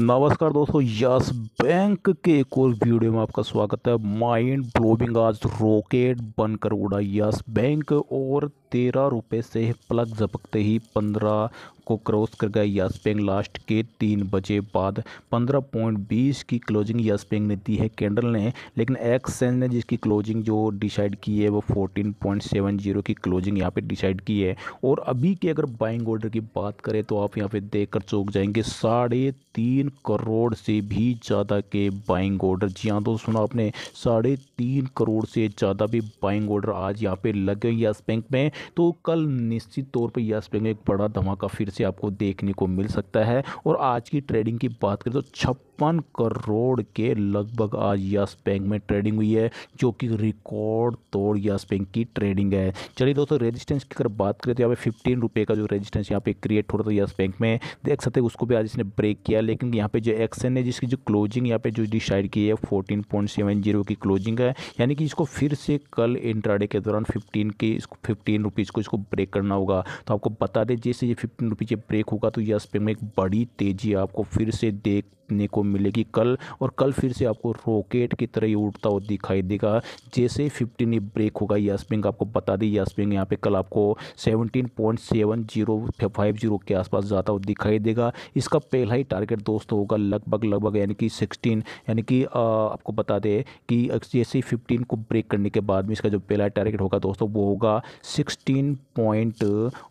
नमस्कार दोस्तों, yes bank के एक और वीडियो में आपका स्वागत है। माइंड ब्लोबिंग आज रॉकेट बनकर उड़ा। यस बैंक और तेरह रुपये से प्लग झपकते ही पंद्रह को क्रॉस कर गया बैंक। लास्ट के तीन बजे बाद पंद्रह पॉइंट बीस की क्लोजिंग यस बैंक ने दी है कैंडल ने, लेकिन एक्सचेंज ने जिसकी क्लोजिंग जो डिसाइड की है वो फोर्टीन पॉइंट सेवन ज़ीरो की क्लोजिंग यहाँ पे डिसाइड की है। और अभी की अगर बाइंग ऑर्डर की बात करें तो आप यहाँ पे देख कर चौक जाएँगे, साढ़े तीन करोड़ से भी ज़्यादा के बाइंग ऑर्डर। जी हाँ दोस्तों, सुना आपने, साढ़े तीन करोड़ से ज़्यादा भी बाइंग ऑर्डर आज यहाँ पे लगे यस बैंक में। तो कल निश्चित तौर पर यस बैंक एक बड़ा धमाका फिर से आपको देखने को मिल सकता है। और आज की ट्रेडिंग की बात करें तो छप्पन छप्पन करोड़ के लगभग आज यस बैंक में ट्रेडिंग हुई है, जो कि रिकॉर्ड तोड़ यस बैंक की ट्रेडिंग है। चलिए दोस्तों रेजिस्टेंस की अगर बात करें तो यहाँ पे फिफ्टीन रुपये का जो रेजिस्टेंस यहाँ पे क्रिएट हो रहा था यस बैंक में, देख सकते उसको भी आज इसने ब्रेक किया, लेकिन यहाँ पे जो एक्सन है, जिसकी जो क्लोजिंग यहाँ पे जो डिसाइड की है फोर्टीन पॉइंट सेवन ज़ीरो की क्लोजिंग है, यानी कि इसको फिर से कल इंट्राडे के दौरान फिफ्टीन के, इसको फिफ्टीन रुपीज़ को इसको ब्रेक करना होगा। तो आपको बता दें, जैसे ये फिफ्टीन रुपीज़ ब्रेक होगा तो यस बैंक में एक बड़ी तेज़ी आपको फिर से देख देखने को मिलेगी कल और कल फिर से आपको रॉकेट की तरह ही उड़ता हुआ दिखाई देगा। जैसे फिफ्टीन ये ब्रेक होगा यस बैंक आपको बता दी यस बैंक यहाँ पे कल आपको seventeen point seven zero five zero के आसपास जाता हुआ दिखाई देगा। इसका पहला ही टारगेट दोस्तों होगा लगभग लगभग यानी कि सिक्सटीन यानी कि आपको बता दें कि जैसे फिफ्टीन को ब्रेक करने के बाद में इसका जो पहला टारगेट होगा दोस्तों, वो होगा सिक्सटीन पॉइंट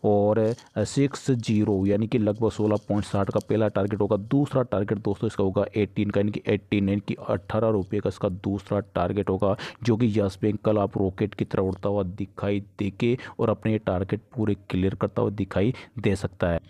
और सिक्स ज़ीरो यानी कि लगभग सोलह पॉइंट साठ का पहला टारगेट होगा। दूसरा टारगेट दोस्तों इसका होगा एट्टीन का, यानी कि एट्टीन यानी कि अट्ठारह रुपये का इसका दूसरा टारगेट होगा, जो कि यस बैंक कल आप रॉकेट की तरह उड़ता हुआ दिखाई देके और अपने टारगेट पूरे क्लियर करता हुआ दिखाई दे सकता है।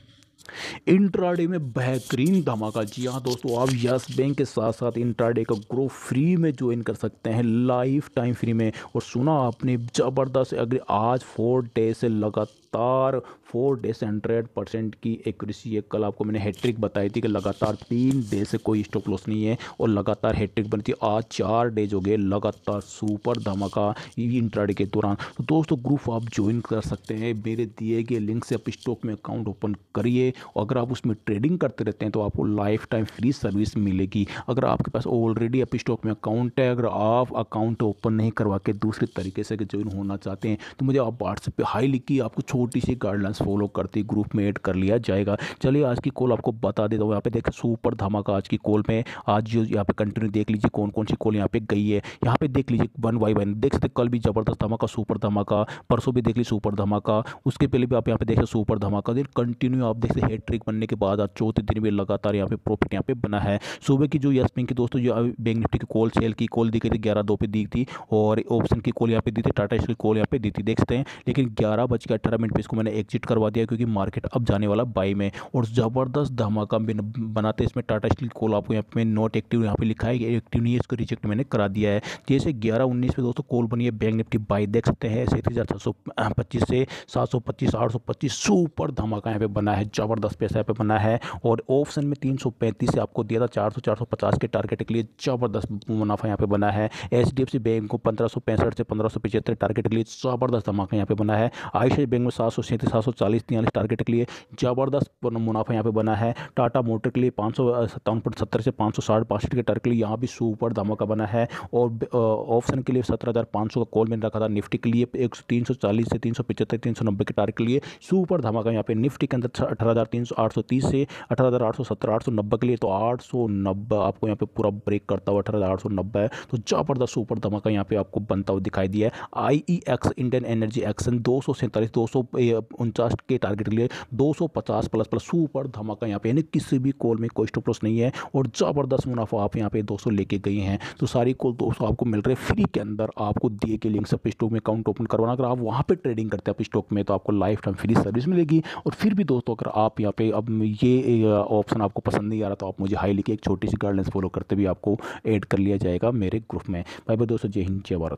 इंट्राडे में बेहतरीन धमाका। जी हाँ दोस्तों, आप यस बैंक के साथ साथ इंट्राडे का ग्रो फ्री में ज्वाइन कर सकते हैं लाइफ टाइम फ्री में। और सुना आपने, ज़बरदस्त, अगर आज फोर डे से लगातार फोर डे से हंड्रेड परसेंट की एक्यूरेसी है। कल आपको मैंने हैट्रिक बताई थी कि लगातार तीन डे से कोई स्टॉप लॉस नहीं है और लगातार हैट्रिक बनी थी। आज चार डेज़ हो गए, लगातार सुपर धमाका इंट्राडे के दौरान। तो दोस्तों ग्रुप आप ज्वाइन कर सकते हैं। मेरे दिए गए लिंक से आप स्टॉक में अकाउंट ओपन करिए। और अगर आप उसमें ट्रेडिंग करते रहते हैं तो आपको लाइफ टाइम फ्री सर्विस मिलेगी। अगर आपके पास ऑलरेडी आप स्टॉक में अकाउंट है, अगर आप अकाउंट ओपन नहीं करवा के दूसरे तरीके से ज्वाइन होना चाहते हैं तो मुझे आप व्हाट्सएप पर हाई लिखिए, आपको छोटी सी गाइडलाइंस फॉलो करते ग्रुप में ऐड कर लिया जाएगा। चलिए, आज की कॉल आपको बता देता हूँ, यहाँ पे देखें सुपर धमाका आज की कॉल में। आज जो यहाँ पे कंटिन्यू देख लीजिए कौन कौन सी कॉल यहाँ पे गई है। यहाँ पे देख लीजिए वन बाई वन देख सकते कल भी ज़बरदस्त धमाका सुपर धमाका। परसों भी देख लीजिए सुपर धमाका। उसके पहले भी आप यहाँ पे देखें सुपर धमाका। कंटिन्यू आप देख सकते हेड ट्रिक बनने के बाद आज चौथे दिन भी लगातार यहाँ पे प्रॉफिट यहाँ पे बना है। सुबह की जो यस बैंक की दोस्तों, जो अभी बैंक निफ्टी की कॉल सेल की कॉल दी गई थी, ग्यारह दो पे दी थी और ऑप्शन की कॉल यहाँ पे दी थी टाटा की कॉल यहाँ पे दी थी देख सकते हैं। लेकिन ग्यारह बज के अट्ठारह मिनट पे इसको मैंने एग्जिट करवा दिया क्योंकि मार्केट अब जाने वाला बाई में। और ज़बरदस्त धमाका बनाते इसमें टाटा स्टील कॉल आपको यहाँ पे नॉट एक्टिव यहाँ पे लिखा है एक्टिव नहीं है, इसको रिजेक्ट मैंने करा दिया है। जैसे ग्यारह उन्नीस पे दोस्तों कॉल बनी है बैंक निफ्टी बाई देख सकते हैं, सैंतीस हज़ार छः सौ पच्चीस से सात सौ पच्चीस, आठ सौ पच्चीस सुपर धमाका यहाँ पे बना है ज़बरदस्त पैसा पे बना है और ऑप्शन में तीन सौ पैंतीस से आपको दिया था चार सौ चार सौ पचास के टारगेट के लिए ज़बरदस्त मुनाफा यहाँ पे बना है। H D F C bank को पंद्रह सौ पैंसठ से पंद्रह सौ पचहत्तर टारगेट के लिए ज़बरदस्त धमाका यहाँ पे बना है। आई बैंक में सात सौ सैंतीस, सात सौ चालीस, तियालीस टारगेट के लिए ज़बरदस्त मुनाफा यहाँ पे बना है। टाटा मोटर के लिए पाँच सौ सत्तावन पॉइंट सत्तर से पाँच सौ साठ बासठ के टारगेट के लिए यहाँ भी सुपर धमाका बना है और ऑप्शन के लिए सत्रह हज़ार पाँच सौ का कॉल मैंने रखा था निफ्टी के लिए एक सौ तीन सौ चालीस से तीन सौ पचहत्तर, तीन सौ नब्बे के टारगेट के लिए सुपर धमाका यहाँ पे निफ्टी के अंदर अठारह सौ सौ से अठारह सौ सौ के लिए। तो आठ सौ नब्बे आपको यहाँ पे पूरा ब्रेक करता हुआ अठारह आठ सौ नब्बे है। तो ज़बरदस्त सुपर धमाका यहाँ पे आपको बनता हुआ दिखाई दिया है। I E X Indian energy action दो सौ सैंतालीस, दो सौ उनचास के टारगेट के लिए दो सौ पचास प्लस प्लस सुपर धमाका यहाँ पे, यानी किसी भी कॉल में कोई स्टॉप लॉस नहीं है। और ज़बरदस्त मुनाफा आप यहाँ पे दोस्तों लेके गए हैं। तो सारी कॉल दोस्तों आपको मिल रहे फ्री के अंदर आपको दिए के लिंक से स्टॉक में अकाउंट ओपन करवाना। अगर आप वहाँ पे ट्रेडिंग करते हैं स्टॉक में तो आपको लाइफ टाइम फ्री सर्विस मिलेगी। और फिर भी दोस्तों, अगर आप यहाँ पे, अब ये ऑप्शन आपको पसंद नहीं आ रहा तो आप मुझे हाई लिखे एक छोटी सी गाइडलाइंस फॉलो करते भी आपको ऐड कर लिया जाएगा मेरे ग्रुप में। भाई भाई दोस्तों, जय हिंद, जय भारत।